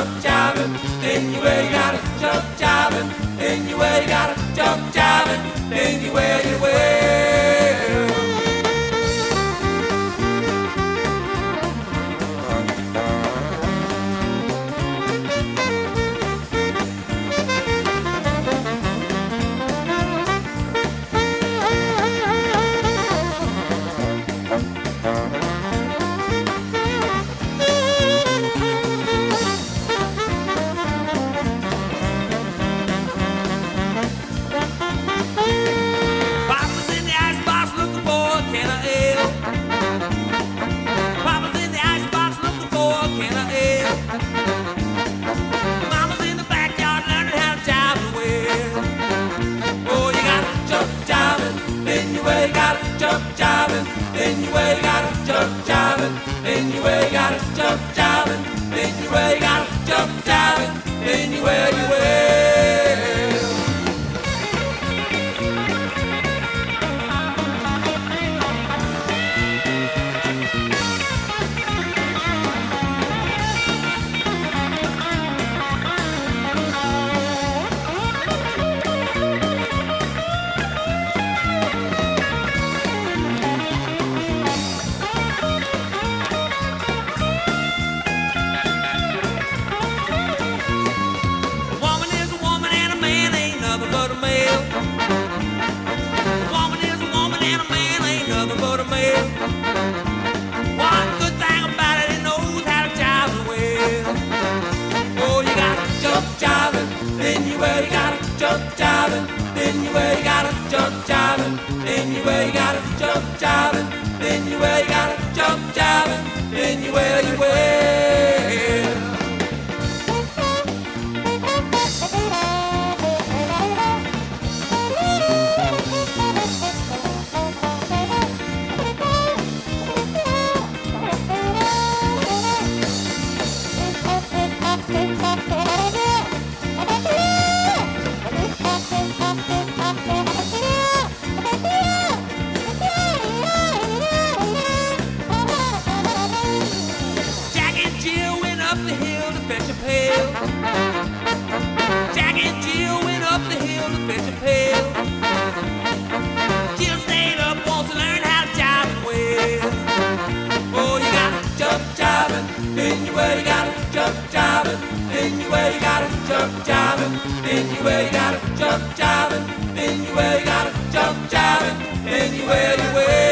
jump jiving. Anywhere you gotta jump jiving. Anywhere you gotta jump jiving. Anywhere you way. We You gotta jump, jump. jump, jiving anywhere you gotta jump, jiving anywhere you gotta jump, jiving. anywhere you gotta jump, jive, anywhere you gotta jump, jive, anywhere you wear.